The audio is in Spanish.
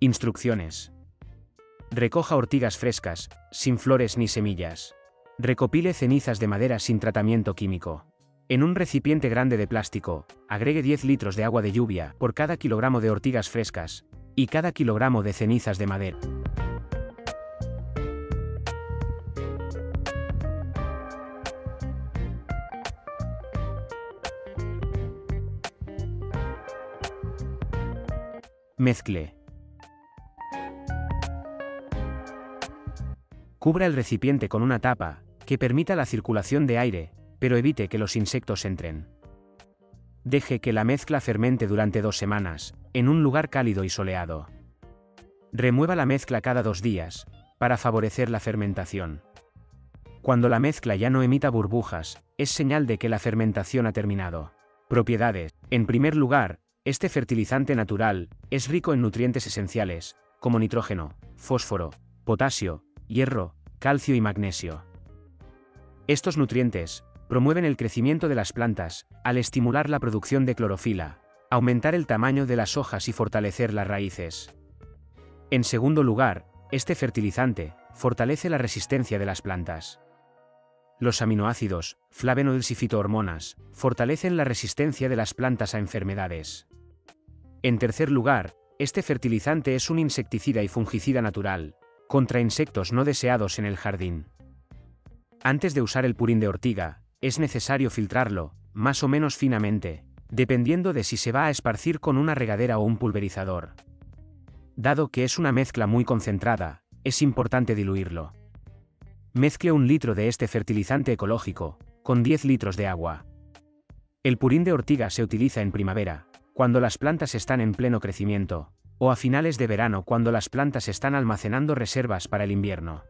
Instrucciones. Recoja ortigas frescas, sin flores ni semillas. Recopile cenizas de madera sin tratamiento químico. En un recipiente grande de plástico, agregue 10 litros de agua de lluvia por cada kilogramo de ortigas frescas y cada kilogramo de cenizas de madera. Mezcle. Cubra el recipiente con una tapa, que permita la circulación de aire, pero evite que los insectos entren. Deje que la mezcla fermente durante dos semanas, en un lugar cálido y soleado. Remueva la mezcla cada dos días, para favorecer la fermentación. Cuando la mezcla ya no emita burbujas, es señal de que la fermentación ha terminado. Propiedades. En primer lugar, este fertilizante natural es rico en nutrientes esenciales, como nitrógeno, fósforo, potasio, hierro, calcio y magnesio. Estos nutrientes promueven el crecimiento de las plantas al estimular la producción de clorofila, aumentar el tamaño de las hojas y fortalecer las raíces. En segundo lugar, este fertilizante fortalece la resistencia de las plantas. Los aminoácidos, flavonoides y fitohormonas, fortalecen la resistencia de las plantas a enfermedades. En tercer lugar, este fertilizante es un insecticida y fungicida natural, contra insectos no deseados en el jardín. Antes de usar el purín de ortiga, es necesario filtrarlo, más o menos finamente, dependiendo de si se va a esparcir con una regadera o un pulverizador. Dado que es una mezcla muy concentrada, es importante diluirlo. Mezcle un litro de este fertilizante ecológico, con 10 litros de agua. El purín de ortiga se utiliza en primavera, cuando las plantas están en pleno crecimiento, o a finales de verano cuando las plantas están almacenando reservas para el invierno.